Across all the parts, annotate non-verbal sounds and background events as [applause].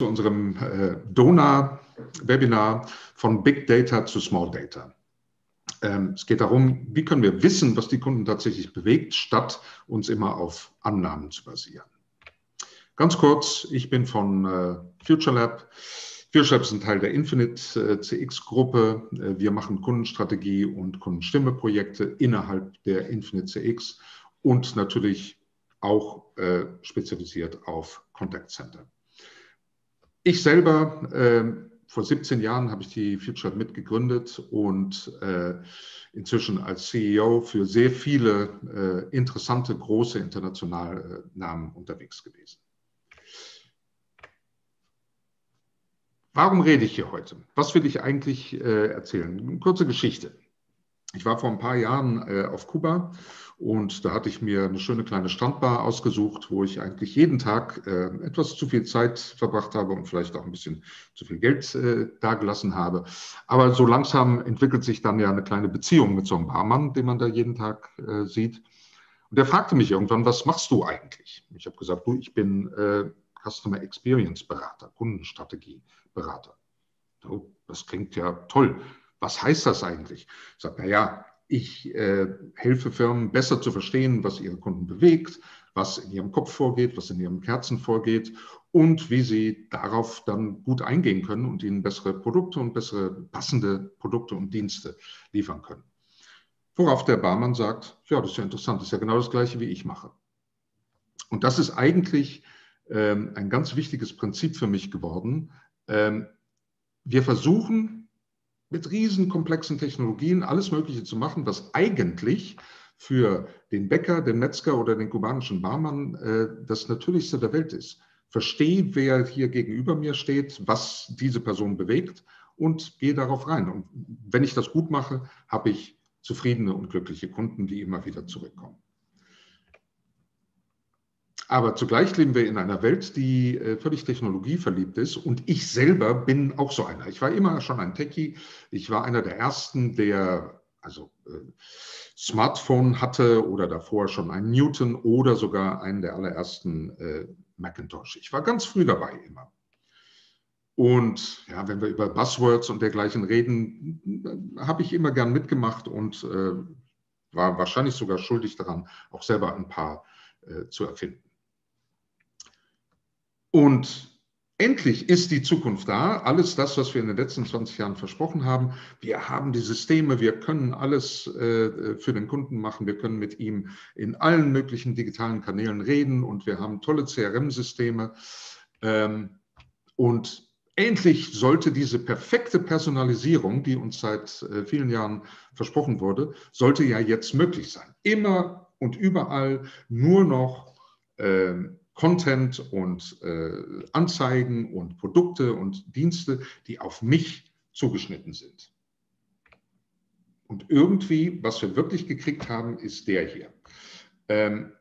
zu unserem äh, Dona-Webinar von Big Data zu Small Data. Ähm, es geht darum, wie können wir wissen, was die Kunden tatsächlich bewegt, statt uns immer auf Annahmen zu basieren. Ganz kurz, ich bin von äh, FutureLab. FutureLab ist ein Teil der Infinite äh, CX-Gruppe. Äh, wir machen Kundenstrategie und Kundenstimme-Projekte innerhalb der Infinite CX und natürlich auch äh, spezialisiert auf Contact Center. Ich selber, äh, vor 17 Jahren habe ich die Future mitgegründet und äh, inzwischen als CEO für sehr viele äh, interessante, große internationale Namen unterwegs gewesen. Warum rede ich hier heute? Was will ich eigentlich äh, erzählen? Kurze Geschichte. Ich war vor ein paar Jahren äh, auf Kuba und da hatte ich mir eine schöne kleine Strandbar ausgesucht, wo ich eigentlich jeden Tag äh, etwas zu viel Zeit verbracht habe und vielleicht auch ein bisschen zu viel Geld äh, dagelassen habe. Aber so langsam entwickelt sich dann ja eine kleine Beziehung mit so einem Barmann, den man da jeden Tag äh, sieht. Und der fragte mich irgendwann, was machst du eigentlich? Ich habe gesagt, du, ich bin äh, Customer Experience Berater, Kundenstrategie Berater. Oh, das klingt ja toll was heißt das eigentlich? Ich sage, naja, ich äh, helfe Firmen besser zu verstehen, was ihre Kunden bewegt, was in ihrem Kopf vorgeht, was in ihrem Herzen vorgeht und wie sie darauf dann gut eingehen können und ihnen bessere Produkte und bessere passende Produkte und Dienste liefern können. Worauf der Barmann sagt, ja, das ist ja interessant, das ist ja genau das gleiche, wie ich mache. Und das ist eigentlich ähm, ein ganz wichtiges Prinzip für mich geworden. Ähm, wir versuchen mit riesen komplexen Technologien alles Mögliche zu machen, was eigentlich für den Bäcker, den Metzger oder den kubanischen Barmann äh, das Natürlichste der Welt ist. Verstehe, wer hier gegenüber mir steht, was diese Person bewegt und gehe darauf rein. Und wenn ich das gut mache, habe ich zufriedene und glückliche Kunden, die immer wieder zurückkommen. Aber zugleich leben wir in einer Welt, die äh, völlig technologieverliebt ist. Und ich selber bin auch so einer. Ich war immer schon ein Techie. Ich war einer der ersten, der also äh, Smartphone hatte oder davor schon einen Newton oder sogar einen der allerersten äh, Macintosh. Ich war ganz früh dabei immer. Und ja, wenn wir über Buzzwords und dergleichen reden, habe ich immer gern mitgemacht und äh, war wahrscheinlich sogar schuldig daran, auch selber ein paar äh, zu erfinden. Und endlich ist die Zukunft da. Alles das, was wir in den letzten 20 Jahren versprochen haben. Wir haben die Systeme, wir können alles äh, für den Kunden machen. Wir können mit ihm in allen möglichen digitalen Kanälen reden und wir haben tolle CRM-Systeme. Ähm, und endlich sollte diese perfekte Personalisierung, die uns seit äh, vielen Jahren versprochen wurde, sollte ja jetzt möglich sein. Immer und überall nur noch ähm, Content und äh, Anzeigen und Produkte und Dienste, die auf mich zugeschnitten sind. Und irgendwie, was wir wirklich gekriegt haben, ist der hier. Ähm,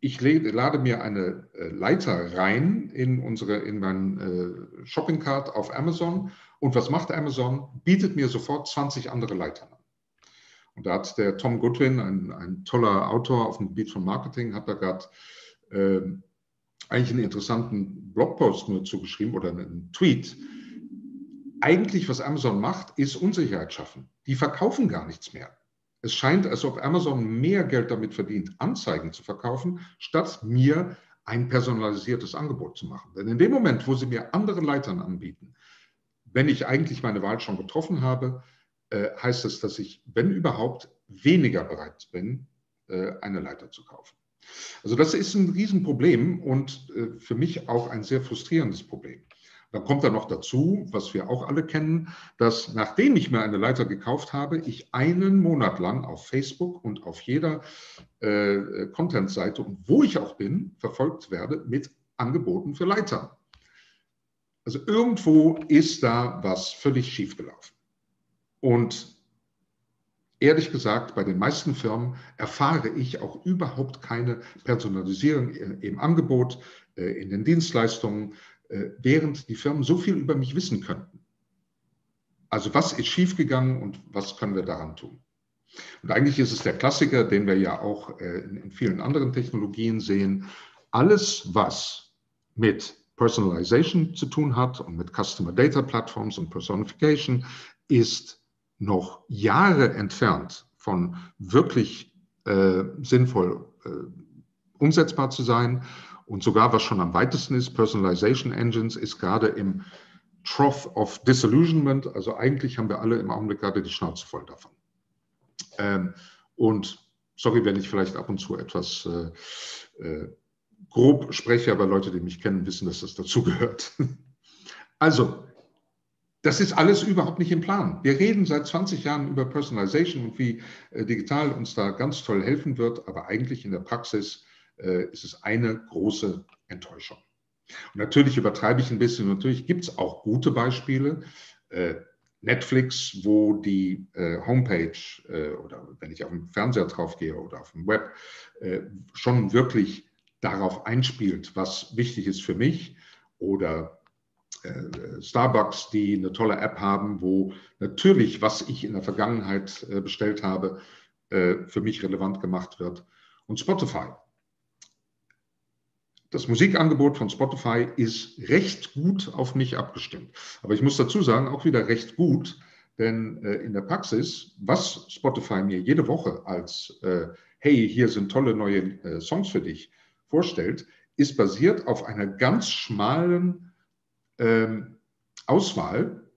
ich lade mir eine äh, Leiter rein in, unsere, in meinen äh, Shopping Cart auf Amazon. Und was macht Amazon? Bietet mir sofort 20 andere Leiter an. Und da hat der Tom Goodwin, ein, ein toller Autor auf dem Gebiet von Marketing, hat da gerade äh, eigentlich einen interessanten Blogpost nur zugeschrieben oder einen Tweet. Eigentlich, was Amazon macht, ist Unsicherheit schaffen. Die verkaufen gar nichts mehr. Es scheint, als ob Amazon mehr Geld damit verdient, Anzeigen zu verkaufen, statt mir ein personalisiertes Angebot zu machen. Denn in dem Moment, wo sie mir andere Leitern anbieten, wenn ich eigentlich meine Wahl schon getroffen habe, äh, heißt es, dass ich, wenn überhaupt, weniger bereit bin, äh, eine Leiter zu kaufen. Also das ist ein Riesenproblem und äh, für mich auch ein sehr frustrierendes Problem. Dann kommt da noch dazu, was wir auch alle kennen, dass nachdem ich mir eine Leiter gekauft habe, ich einen Monat lang auf Facebook und auf jeder äh, Content-Seite und wo ich auch bin, verfolgt werde mit Angeboten für Leiter. Also irgendwo ist da was völlig schiefgelaufen. Und ehrlich gesagt, bei den meisten Firmen erfahre ich auch überhaupt keine Personalisierung im Angebot, äh, in den Dienstleistungen, äh, während die Firmen so viel über mich wissen könnten. Also was ist schiefgegangen und was können wir daran tun? Und eigentlich ist es der Klassiker, den wir ja auch äh, in vielen anderen Technologien sehen. Alles, was mit Personalization zu tun hat und mit Customer Data Platforms und Personification, ist noch Jahre entfernt von wirklich äh, sinnvoll äh, umsetzbar zu sein. Und sogar was schon am weitesten ist, Personalization Engines, ist gerade im Trough of Disillusionment. Also eigentlich haben wir alle im Augenblick gerade die Schnauze voll davon. Ähm, und sorry, wenn ich vielleicht ab und zu etwas äh, äh, grob spreche, aber Leute, die mich kennen, wissen, dass das dazugehört. [laughs] Also, das ist alles überhaupt nicht im Plan. Wir reden seit 20 Jahren über Personalization und wie äh, digital uns da ganz toll helfen wird, aber eigentlich in der Praxis äh, ist es eine große Enttäuschung. Und natürlich übertreibe ich ein bisschen, natürlich gibt es auch gute Beispiele. Äh, Netflix, wo die äh, Homepage äh, oder wenn ich auf dem Fernseher drauf gehe oder auf dem Web äh, schon wirklich darauf einspielt, was wichtig ist für mich. Oder Starbucks, die eine tolle App haben, wo natürlich, was ich in der Vergangenheit äh, bestellt habe, äh, für mich relevant gemacht wird. Und Spotify. Das Musikangebot von Spotify ist recht gut auf mich abgestimmt. Aber ich muss dazu sagen, auch wieder recht gut, denn in der Praxis, was Spotify mir jede Woche als, hey, hier sind tolle neue Songs für dich, vorstellt, ist basiert auf einer ganz schmalen ähm, Auswahl.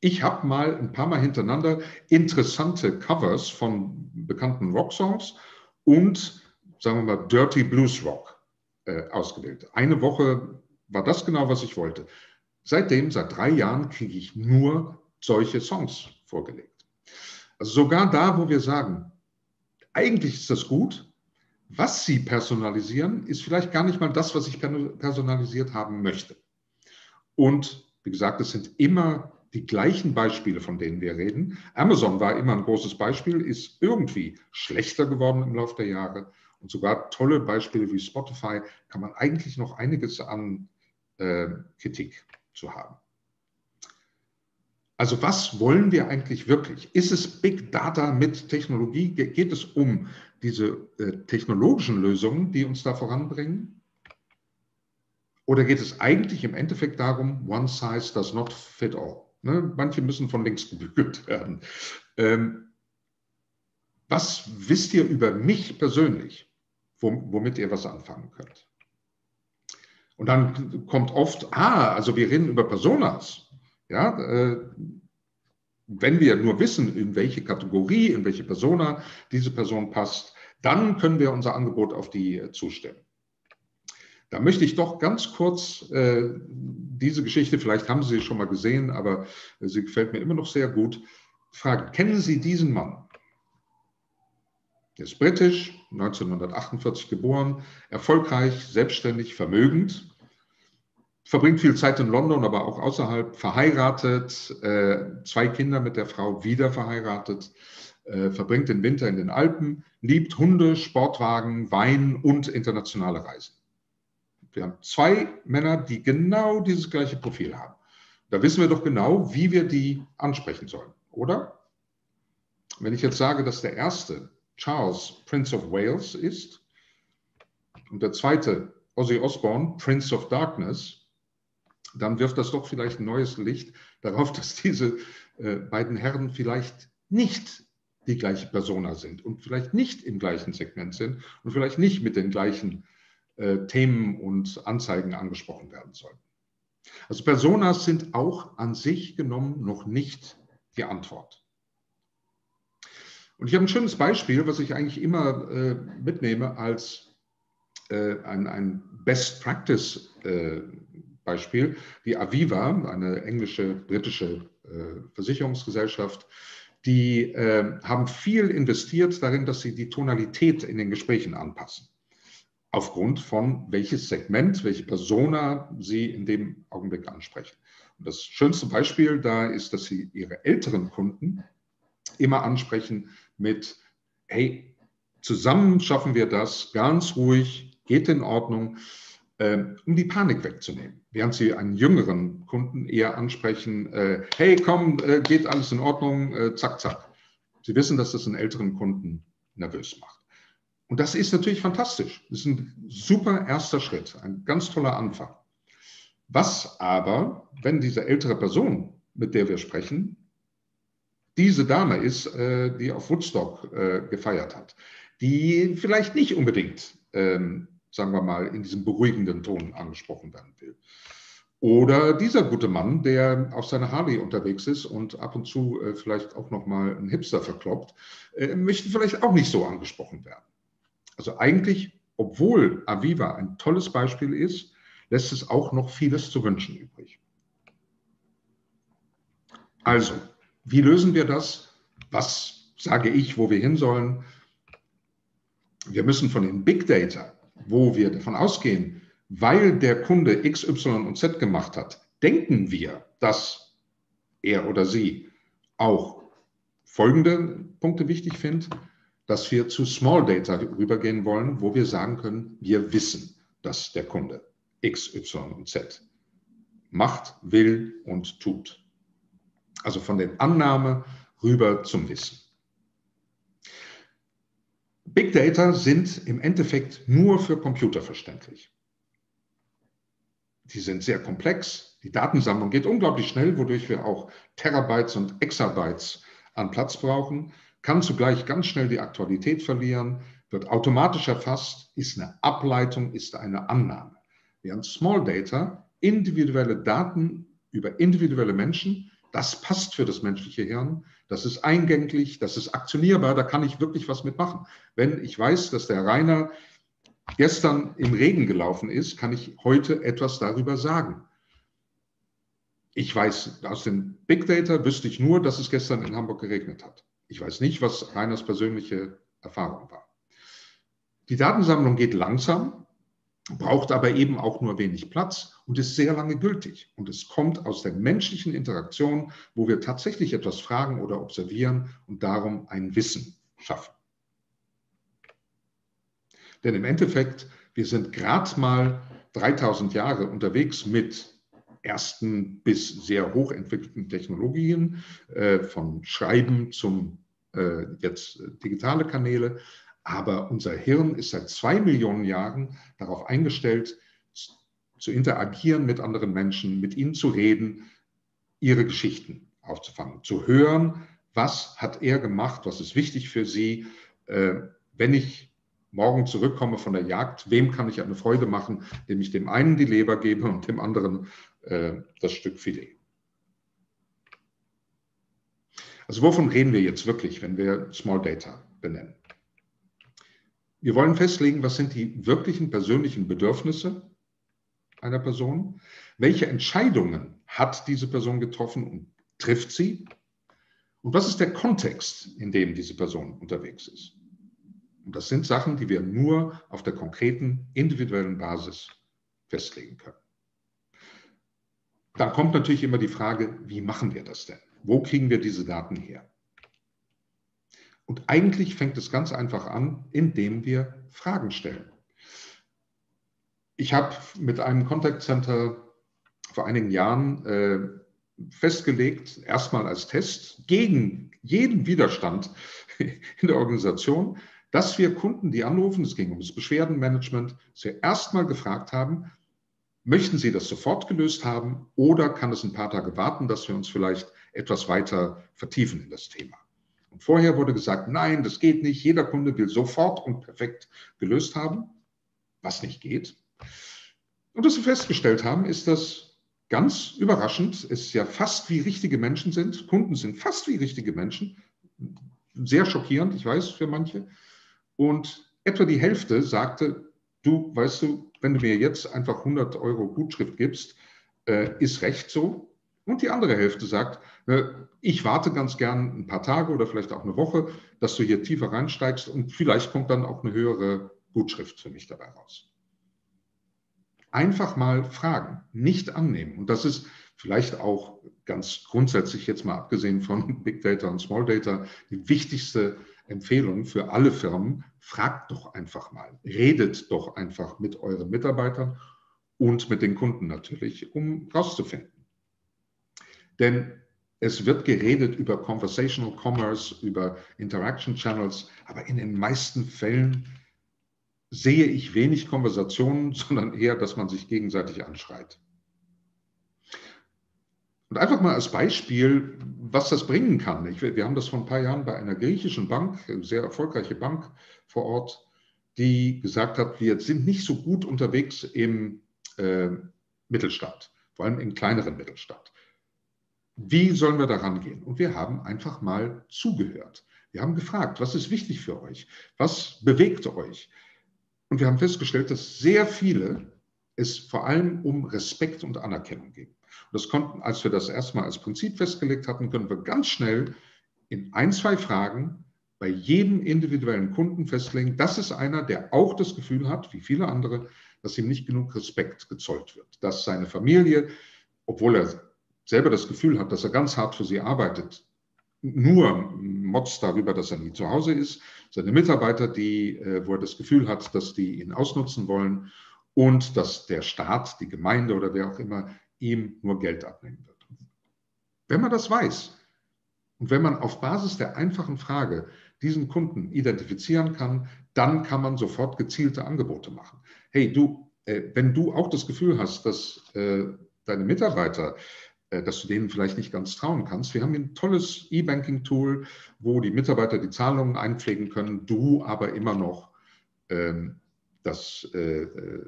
Ich habe mal ein paar Mal hintereinander interessante Covers von bekannten Rocksongs und, sagen wir mal, Dirty Blues Rock äh, ausgewählt. Eine Woche war das genau, was ich wollte. Seitdem, seit drei Jahren, kriege ich nur solche Songs vorgelegt. Also sogar da, wo wir sagen, eigentlich ist das gut, was Sie personalisieren, ist vielleicht gar nicht mal das, was ich personalisiert haben möchte. Und wie gesagt, es sind immer die gleichen Beispiele, von denen wir reden. Amazon war immer ein großes Beispiel, ist irgendwie schlechter geworden im Laufe der Jahre. Und sogar tolle Beispiele wie Spotify kann man eigentlich noch einiges an äh, Kritik zu haben. Also was wollen wir eigentlich wirklich? Ist es Big Data mit Technologie? Geht es um diese äh, technologischen Lösungen, die uns da voranbringen? Oder geht es eigentlich im Endeffekt darum, one size does not fit all? Ne? Manche müssen von links gebügelt [laughs] werden. Ähm, was wisst ihr über mich persönlich, womit ihr was anfangen könnt? Und dann kommt oft, ah, also wir reden über Personas. Ja, äh, wenn wir nur wissen, in welche Kategorie, in welche Persona diese Person passt, dann können wir unser Angebot auf die äh, zustellen. Da möchte ich doch ganz kurz äh, diese Geschichte, vielleicht haben Sie sie schon mal gesehen, aber äh, sie gefällt mir immer noch sehr gut, fragen, kennen Sie diesen Mann? Er ist britisch, 1948 geboren, erfolgreich, selbstständig, vermögend, verbringt viel Zeit in London, aber auch außerhalb, verheiratet, äh, zwei Kinder mit der Frau, wieder verheiratet, äh, verbringt den Winter in den Alpen, liebt Hunde, Sportwagen, Wein und internationale Reisen. Wir haben zwei Männer, die genau dieses gleiche Profil haben. Da wissen wir doch genau, wie wir die ansprechen sollen, oder? Wenn ich jetzt sage, dass der erste Charles, Prince of Wales ist und der zweite Ozzy Osbourne, Prince of Darkness, dann wirft das doch vielleicht ein neues Licht darauf, [laughs] dass diese äh, beiden Herren vielleicht nicht die gleiche Persona sind und vielleicht nicht im gleichen Segment sind und vielleicht nicht mit den gleichen äh, Themen und Anzeigen angesprochen werden sollen. Also Personas sind auch an sich genommen noch nicht die Antwort. Und ich habe ein schönes Beispiel, was ich eigentlich immer äh, mitnehme als äh, ein, ein Best Practice äh, Beispiel, die Aviva, eine englische, britische äh, Versicherungsgesellschaft, die äh, haben viel investiert darin, dass sie die Tonalität in den Gesprächen anpassen. Aufgrund von welches Segment, welche Persona sie in dem Augenblick ansprechen. Und das schönste Beispiel da ist, dass sie ihre älteren Kunden immer ansprechen mit, hey, zusammen schaffen wir das, ganz ruhig, geht in Ordnung. Ähm, um die Panik wegzunehmen. Während Sie einen jüngeren Kunden eher ansprechen, äh, hey, komm, äh, geht alles in Ordnung, äh, zack, zack. Sie wissen, dass das einen älteren Kunden nervös macht. Und das ist natürlich fantastisch. Das ist ein super erster Schritt, ein ganz toller Anfang. Was aber, wenn diese ältere Person, mit der wir sprechen, diese Dame ist, äh, die auf Woodstock äh, gefeiert hat, die vielleicht nicht unbedingt, ähm, sagen wir mal, in diesem beruhigenden Ton angesprochen werden will. Oder dieser gute Mann, der auf seiner Harley unterwegs ist und ab und zu äh, vielleicht auch nochmal einen Hipster verkloppt, möchte vielleicht auch nicht so angesprochen werden. Also eigentlich, obwohl Aviva ein tolles Beispiel ist, lässt es auch noch vieles zu wünschen übrig. Also, wie lösen wir das? Was sage ich, wo wir hin sollen? Wir müssen von den Big Data, wo wir davon ausgehen, weil der Kunde X, Y und Z gemacht hat, denken wir, dass er oder sie auch folgende Punkte wichtig findet, dass wir zu Small Data rübergehen wollen, wo wir sagen können, wir wissen, dass der Kunde X, Y und Z macht, will und tut. Also von der Annahme rüber zum Wissen. Big Data sind im Endeffekt nur für Computer verständlich. Die sind sehr komplex. Die Datensammlung geht unglaublich schnell, wodurch wir auch Terabytes und Exabytes an Platz brauchen, kann zugleich ganz schnell die Aktualität verlieren, wird automatisch erfasst, ist eine Ableitung, ist eine Annahme. Während Small Data individuelle Daten über individuelle Menschen, das passt für das menschliche Hirn, das ist eingänglich, das ist aktionierbar, da kann ich wirklich was mitmachen. Wenn ich weiß, dass der Rainer gestern im Regen gelaufen ist, kann ich heute etwas darüber sagen. Ich weiß aus dem Big Data, wüsste ich nur, dass es gestern in Hamburg geregnet hat. Ich weiß nicht, was Reiners persönliche Erfahrung war. Die Datensammlung geht langsam, braucht aber eben auch nur wenig Platz und ist sehr lange gültig. Und es kommt aus der menschlichen Interaktion, wo wir tatsächlich etwas fragen oder observieren und darum ein Wissen schaffen. Denn im Endeffekt, wir sind gerade mal 3000 Jahre unterwegs mit ersten bis sehr hochentwickelten Technologien, äh, von Schreiben zum äh, jetzt digitale Kanäle. Aber unser Hirn ist seit zwei Millionen Jahren darauf eingestellt, zu interagieren mit anderen Menschen, mit ihnen zu reden, ihre Geschichten aufzufangen, zu hören, was hat er gemacht, was ist wichtig für sie. Äh, wenn ich morgen zurückkomme von der Jagd, wem kann ich eine Freude machen, indem ich dem einen die Leber gebe und dem anderen äh, das Stück Filet. Also wovon reden wir jetzt wirklich, wenn wir Small Data benennen? Wir wollen festlegen, was sind die wirklichen persönlichen Bedürfnisse einer Person, welche Entscheidungen hat diese Person getroffen und trifft sie und was ist der Kontext, in dem diese Person unterwegs ist. Und das sind Sachen, die wir nur auf der konkreten, individuellen Basis festlegen können. Dann kommt natürlich immer die Frage, wie machen wir das denn? Wo kriegen wir diese Daten her? Und eigentlich fängt es ganz einfach an, indem wir Fragen stellen. Ich habe mit einem Contact Center vor einigen Jahren äh, festgelegt, erstmal als Test, gegen jeden Widerstand [laughs] in der Organisation, dass wir Kunden, die anrufen, es ging um das Beschwerdenmanagement, wir erstmal gefragt haben, möchten Sie das sofort gelöst haben oder kann es ein paar Tage warten, dass wir uns vielleicht etwas weiter vertiefen in das Thema? Und vorher wurde gesagt, nein, das geht nicht. Jeder Kunde will sofort und perfekt gelöst haben, was nicht geht. Und was wir festgestellt haben, ist, dass ganz überraschend es ja fast wie richtige Menschen sind. Kunden sind fast wie richtige Menschen. Sehr schockierend, ich weiß, für manche. Und etwa die Hälfte sagte, du, weißt du, wenn du mir jetzt einfach 100 Euro Gutschrift gibst, äh, ist recht so. Und die andere Hälfte sagt, äh, ich warte ganz gern ein paar Tage oder vielleicht auch eine Woche, dass du hier tiefer reinsteigst und vielleicht kommt dann auch eine höhere Gutschrift für mich dabei raus. Einfach mal fragen, nicht annehmen. Und das ist vielleicht auch ganz grundsätzlich jetzt mal abgesehen von [laughs] Big Data und Small Data die wichtigste Empfehlung für alle Firmen, fragt doch einfach mal, redet doch einfach mit euren Mitarbeitern und mit den Kunden natürlich, um rauszufinden. Denn es wird geredet über Conversational Commerce, über Interaction Channels, aber in den meisten Fällen sehe ich wenig Konversationen, [laughs] sondern eher, dass man sich gegenseitig anschreit. Und einfach mal als Beispiel, was das bringen kann. Ich, wir haben das vor ein paar Jahren bei einer griechischen Bank, eine sehr erfolgreiche Bank vor Ort, die gesagt hat, wir sind nicht so gut unterwegs im äh, Mittelstand, vor allem im kleineren Mittelstand. Wie sollen wir daran gehen? Und wir haben einfach mal zugehört. Wir haben gefragt, was ist wichtig für euch? Was bewegt euch? Und wir haben festgestellt, dass sehr viele es vor allem um Respekt und Anerkennung ging. Und das konnten, als wir das erstmal als Prinzip festgelegt hatten, können wir ganz schnell in ein, zwei Fragen bei jedem individuellen Kunden festlegen, das ist einer, der auch das Gefühl hat, wie viele andere, dass ihm nicht genug Respekt gezollt wird, dass seine Familie, obwohl er selber das Gefühl hat, dass er ganz hart für sie arbeitet, nur motzt darüber, dass er nie zu Hause ist, seine Mitarbeiter, die, äh, wo er das Gefühl hat, dass die ihn ausnutzen wollen. Und dass der Staat, die Gemeinde oder wer auch immer ihm nur Geld abnehmen wird. Wenn man das weiß und wenn man auf Basis der einfachen Frage diesen Kunden identifizieren kann, dann kann man sofort gezielte Angebote machen. Hey, du, äh, wenn du auch das Gefühl hast, dass äh, deine Mitarbeiter äh, dass du denen vielleicht nicht ganz trauen kannst. Wir haben ein tolles E-Banking-Tool, wo die Mitarbeiter die Zahlungen einpflegen können, du aber immer noch ähm, das, äh, äh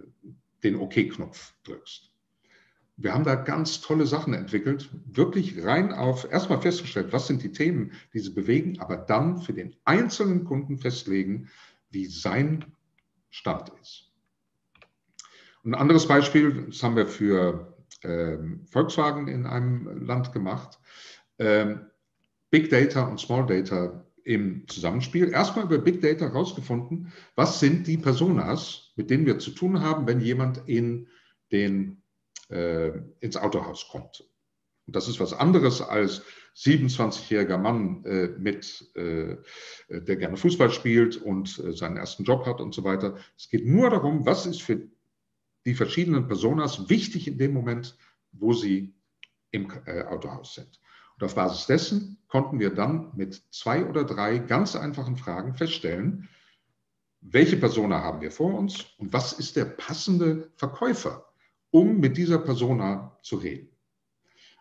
den OK-Knopf drückst. Wir haben da ganz tolle Sachen entwickelt, wirklich rein auf, erstmal festgestellt, was sind die Themen, die sie bewegen, aber dann für den einzelnen Kunden festlegen, wie sein Stand ist. ein anderes Beispiel, das haben wir für ähm, Volkswagen in einem Land gemacht. Ähm, Big Data und Small Data im Zusammenspiel. Erstmal über Big Data herausgefunden, was sind die Personas, mit denen wir zu tun haben, wenn jemand in den, äh, ins Autohaus kommt. Und das ist was anderes als 27-jähriger Mann äh, mit, äh, der gerne Fußball spielt und äh, seinen ersten Job hat und so weiter. Es geht nur darum, was ist für die verschiedenen Personas wichtig in dem Moment, wo sie im äh, Autohaus sind. Und auf Basis dessen konnten wir dann mit zwei oder drei ganz einfachen Fragen feststellen, welche Persona haben wir vor uns und was ist der passende Verkäufer, um mit dieser Persona zu reden.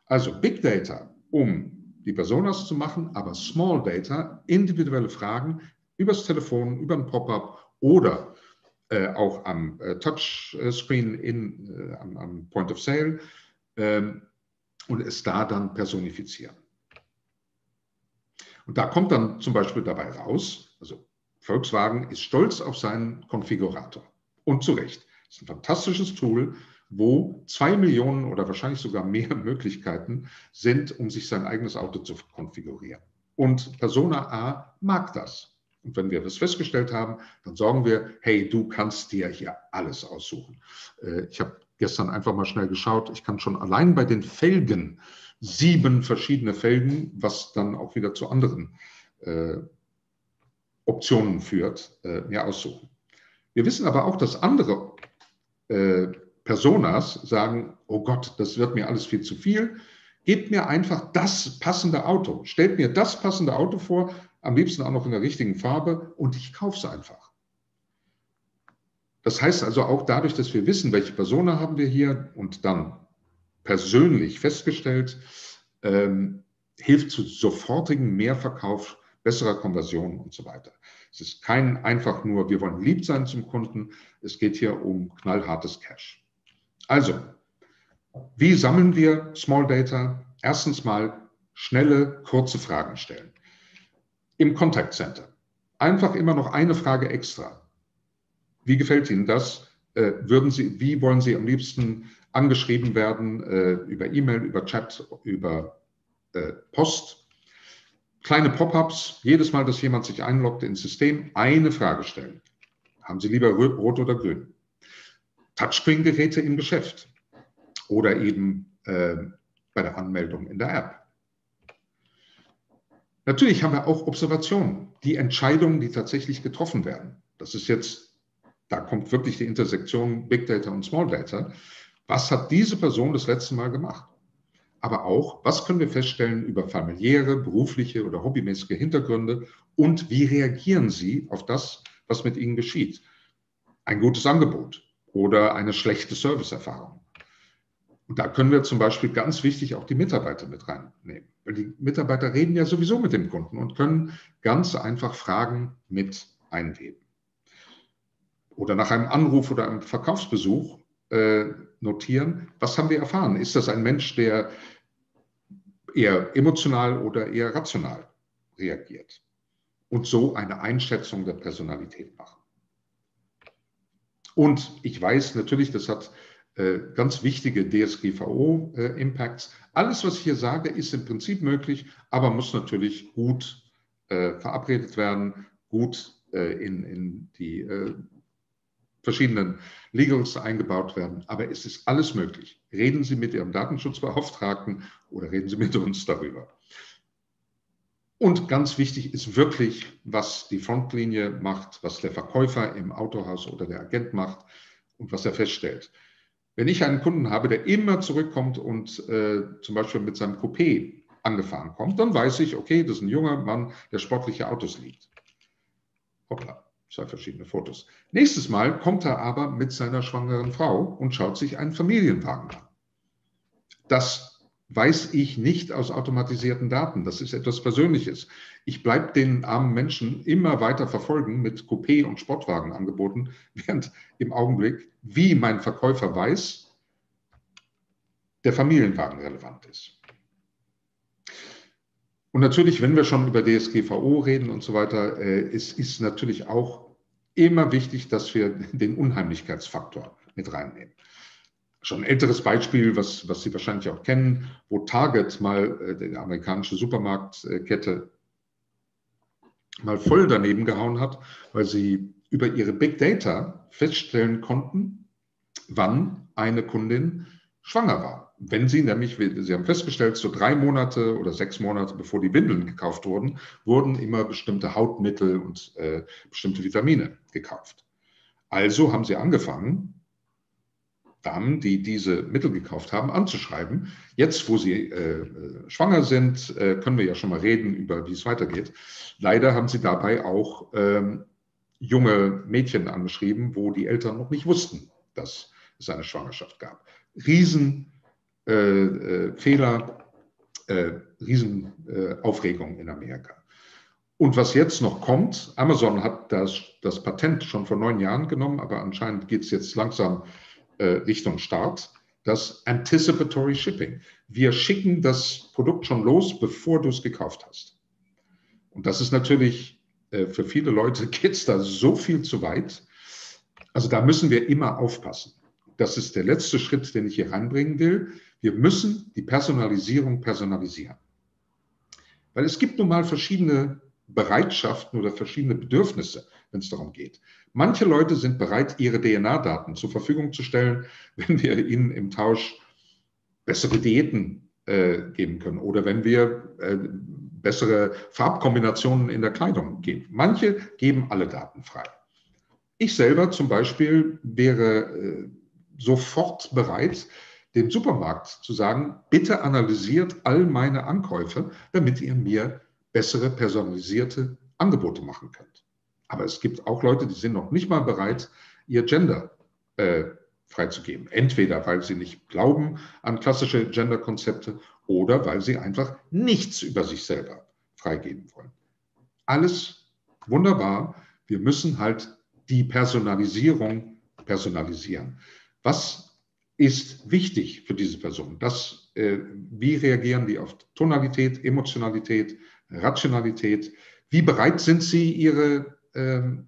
Also Big Data, um die Personas zu machen, aber Small Data, individuelle Fragen übers Telefon, über ein Pop-up oder äh, auch am äh, Touchscreen in, äh, am, am, Point of Sale ähm, und es da dann personifizieren. Und da kommt dann zum Beispiel dabei raus, also Volkswagen ist stolz auf seinen Konfigurator und zu Recht. Es ist ein fantastisches Tool, wo zwei Millionen oder wahrscheinlich sogar mehr [laughs] Möglichkeiten sind, um sich sein eigenes Auto zu konfigurieren. Und Persona A mag das. Und wenn wir das festgestellt haben, dann sagen wir, hey, du kannst dir hier alles aussuchen. Äh, ich habe gestern einfach mal schnell geschaut, ich kann schon allein bei den Felgen sieben verschiedene Felgen, was dann auch wieder zu anderen äh, Optionen führt, äh, mir aussuchen. Wir wissen aber auch, dass andere äh, Personas sagen, oh Gott, das wird mir alles viel zu viel. Gebt mir einfach das passende Auto. Stellt mir das passende Auto vor, am liebsten auch noch in der richtigen Farbe und ich kaufe es einfach. Das heißt also auch dadurch, dass wir wissen, welche Persona haben wir hier und dann persönlich festgestellt, ähm, hilft zu sofortigen Mehrverkauf, besserer Konversion und so weiter. Es ist kein einfach nur, wir wollen lieb sein zum Kunden, es geht hier um knallhartes Cash. Also, wie sammeln wir Small Data? Erstens mal schnelle, kurze Fragen stellen im Contact Center. Einfach immer noch eine Frage extra. Wie gefällt Ihnen das? Äh, würden Sie, wie wollen Sie am liebsten angeschrieben werden? Äh, über E-Mail, über Chat, über äh, Post? Kleine Pop-ups, jedes Mal, dass jemand sich einloggt ins System, eine Frage stellen. Haben Sie lieber rot oder grün? Touchscreen-Geräte im Geschäft oder eben äh, bei der Anmeldung in der App. Natürlich haben wir auch Observationen, die Entscheidungen, die tatsächlich getroffen werden. Das ist jetzt, da kommt wirklich die Intersektion Big Data und Small Data. Was hat diese Person das letzte Mal gemacht? Aber auch, was können wir feststellen über familiäre, berufliche oder hobbymäßige Hintergründe und wie reagieren sie auf das, was mit ihnen geschieht? Ein gutes Angebot oder eine schlechte Serviceerfahrung. Und da können wir zum Beispiel ganz wichtig auch die Mitarbeiter mit reinnehmen. Weil die Mitarbeiter reden ja sowieso mit dem Kunden und können ganz einfach Fragen mit einweben. Oder nach einem Anruf oder einem Verkaufsbesuch äh, notieren, was haben wir erfahren? Ist das ein Mensch, der eher emotional oder eher rational reagiert? Und so eine Einschätzung der Personalität machen. Und ich weiß natürlich, das hat äh, ganz wichtige DSGVO-Impacts. Äh, Alles, was ich hier sage, ist im Prinzip möglich, aber muss natürlich gut äh, verabredet werden, gut in, in die verschiedenen Legals eingebaut werden. Aber es ist alles möglich. Reden Sie mit Ihrem Datenschutzbeauftragten oder reden Sie mit uns darüber. Und ganz wichtig ist wirklich, was die Frontlinie macht, was der Verkäufer im Autohaus oder der Agent macht und was er feststellt. Wenn ich einen Kunden habe, der immer zurückkommt und äh, zum Beispiel mit seinem Coupé angefahren kommt, dann weiß ich, okay, das ist ein junger Mann, der sportliche Autos liebt. Hoppla, zwei verschiedene Fotos. Nächstes Mal kommt er aber mit seiner schwangeren Frau und schaut sich einen Familienwagen an. Das weiß ich nicht aus automatisierten Daten. Das ist etwas Persönliches. Ich bleibe den armen Menschen immer weiter verfolgen mit Coupé- und Sportwagenangeboten, [laughs] während im Augenblick, wie mein Verkäufer weiß, der Familienwagen relevant ist. Und natürlich, wenn wir schon über DSGVO reden und so weiter, äh, es ist natürlich auch immer wichtig, dass wir den Unheimlichkeitsfaktor mit reinnehmen schon ein älteres Beispiel, was, was Sie wahrscheinlich auch kennen, wo Target mal, äh, die amerikanische Supermarktkette, mal voll daneben gehauen hat, weil sie über ihre Big Data feststellen konnten, wann eine Kundin schwanger war. Wenn sie nämlich, sie haben festgestellt, so drei Monate oder sechs Monate bevor die Windeln gekauft wurden, wurden immer bestimmte Hautmittel und äh, bestimmte Vitamine gekauft. Also haben sie angefangen, Damen, die diese Mittel gekauft haben, anzuschreiben. Jetzt, wo sie äh, schwanger sind, äh, können wir ja schon mal reden über, wie es weitergeht. Leider haben sie dabei auch ähm, junge Mädchen angeschrieben, wo die Eltern noch nicht wussten, dass es eine Schwangerschaft gab. Riesenfehler, äh, äh, äh Riesenaufregung in Amerika. Und was jetzt noch kommt, Amazon hat das, das Patent schon vor neun Jahren genommen, aber anscheinend geht es jetzt langsam äh, Richtung Start, das Anticipatory Shipping. Wir schicken das Produkt schon los, bevor du es gekauft hast. Und das ist natürlich äh, für viele Leute [laughs] geht es da so viel zu weit. Also da müssen wir immer aufpassen. Das ist der letzte Schritt, den ich hier reinbringen will. Wir müssen die Personalisierung personalisieren. Weil es gibt nun mal verschiedene Bereitschaften oder verschiedene Bedürfnisse, wenn es darum geht. Manche Leute sind bereit, ihre DNA-Daten zur Verfügung zu stellen, [laughs] wenn wir ihnen im Tausch bessere Diäten äh, geben können oder wenn wir äh, bessere Farbkombinationen in der Kleidung geben. Manche geben alle Daten frei. Ich selber zum Beispiel wäre äh, sofort bereit, dem Supermarkt zu sagen, bitte analysiert all meine Ankäufe, damit ihr mir bessere personalisierte Angebote machen könnt. Aber es gibt auch Leute, die sind noch nicht mal bereit, ihr Gender äh, freizugeben. Entweder weil sie nicht glauben an klassische Gender-Konzepte oder weil sie einfach nichts über sich selber freigeben wollen. Alles wunderbar. Wir müssen halt die Personalisierung personalisieren. Was ist wichtig für diese Person? Das, äh, wie reagieren die auf Tonalität, Emotionalität, Rationalität? Wie bereit sind sie, ihre ähm,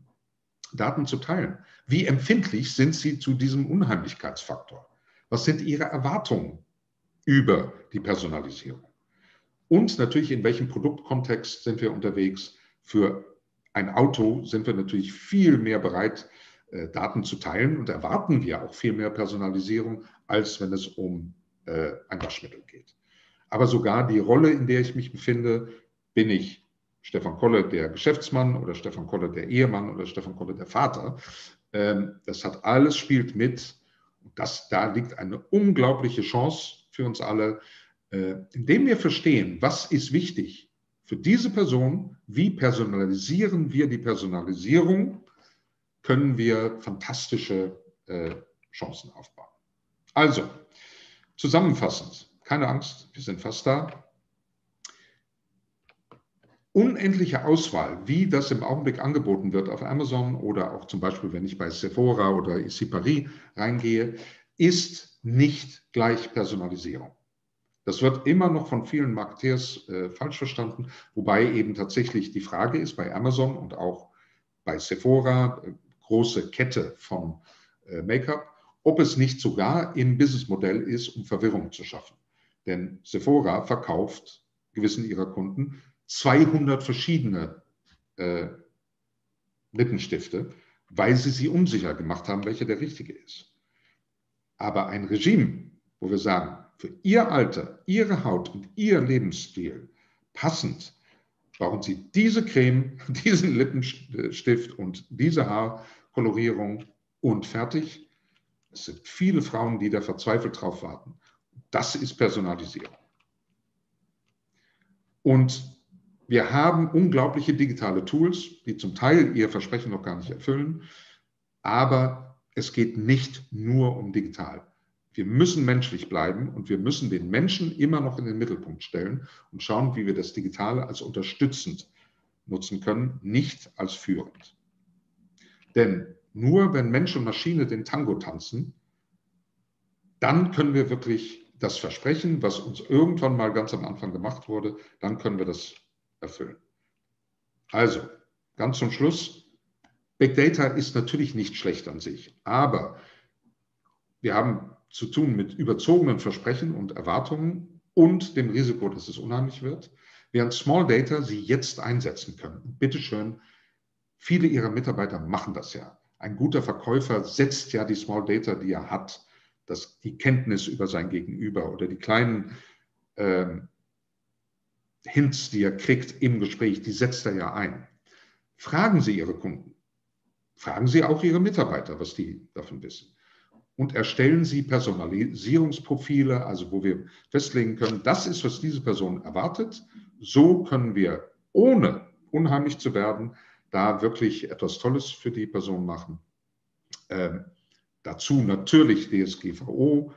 Daten zu teilen? Wie empfindlich sind sie zu diesem Unheimlichkeitsfaktor? Was sind ihre Erwartungen über die Personalisierung? Und natürlich, in welchem Produktkontext sind wir unterwegs? Für ein Auto sind wir natürlich viel mehr bereit, äh, Daten zu teilen und erwarten wir auch viel mehr Personalisierung, als wenn es um äh, ein Waschmittel geht. Aber sogar die Rolle, in der ich mich befinde, bin ich Stefan Kolle der Geschäftsmann oder Stefan Kolle der Ehemann oder Stefan Kolle der Vater. Ähm, das hat alles spielt mit. Das, da liegt eine unglaubliche Chance für uns alle, äh, indem wir verstehen, was ist wichtig für diese Person, wie personalisieren wir die Personalisierung, können wir fantastische äh, Chancen aufbauen. Also, Zusammenfassend, keine Angst, wir sind fast da. Unendliche Auswahl, wie das im Augenblick angeboten wird auf Amazon oder auch zum Beispiel, wenn ich bei Sephora oder Isipari reingehe, ist nicht gleich Personalisierung. Das wird immer noch von vielen Marketeers äh, falsch verstanden, wobei eben tatsächlich die Frage ist bei Amazon und auch bei Sephora, äh, große Kette von äh, Make-up, ob es nicht sogar im Businessmodell ist, um Verwirrung zu schaffen. Denn Sephora verkauft gewissen ihrer Kunden 200 verschiedene äh, Lippenstifte, weil sie sie unsicher gemacht haben, welcher der richtige ist. Aber ein Regime, wo wir sagen, für Ihr Alter, Ihre Haut und Ihr Lebensstil passend brauchen Sie diese Creme, [laughs] diesen Lippenstift und diese Haarkolorierung und fertig. Es sind viele Frauen, die da verzweifelt drauf warten. Das ist Personalisierung. Und wir haben unglaubliche digitale Tools, die zum Teil ihr Versprechen noch gar nicht erfüllen, aber es geht nicht nur um digital. Wir müssen menschlich bleiben und wir müssen den Menschen immer noch in den Mittelpunkt stellen und schauen, wie wir das Digitale als unterstützend nutzen können, nicht als führend. Denn nur wenn Mensch und Maschine den Tango tanzen, dann können wir wirklich das Versprechen, was uns irgendwann mal ganz am Anfang gemacht wurde, dann können wir das erfüllen. Also, ganz zum Schluss, Big Data ist natürlich nicht schlecht an sich, aber wir haben zu tun mit überzogenen Versprechen und Erwartungen und dem Risiko, dass es unheimlich wird, während Small Data Sie jetzt einsetzen können. Bitte schön, viele Ihrer Mitarbeiter machen das ja. Ein guter Verkäufer setzt ja die Small Data, die er hat, das, die Kenntnis über sein Gegenüber oder die kleinen ähm, Hints, die er kriegt im Gespräch, die setzt er ja ein. Fragen Sie Ihre Kunden. Fragen Sie auch Ihre Mitarbeiter, was die davon wissen und erstellen Sie Personalisierungsprofile, also wo wir festlegen können, das ist, was diese Person erwartet. So können wir, ohne unheimlich zu werden, da wirklich etwas Tolles für die Person machen. Ähm, dazu natürlich DSGVO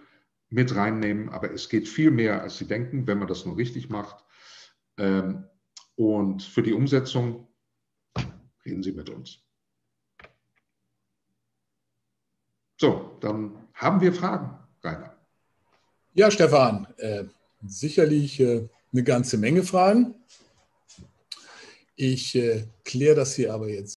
mit reinnehmen, aber es geht viel mehr, als Sie denken, wenn man das nur richtig macht. Ähm, und für die Umsetzung reden Sie mit uns. So, dann haben wir Fragen, Rainer. Ja, Stefan, äh, sicherlich äh, eine ganze Menge Fragen. Ich äh, kläre das hier aber jetzt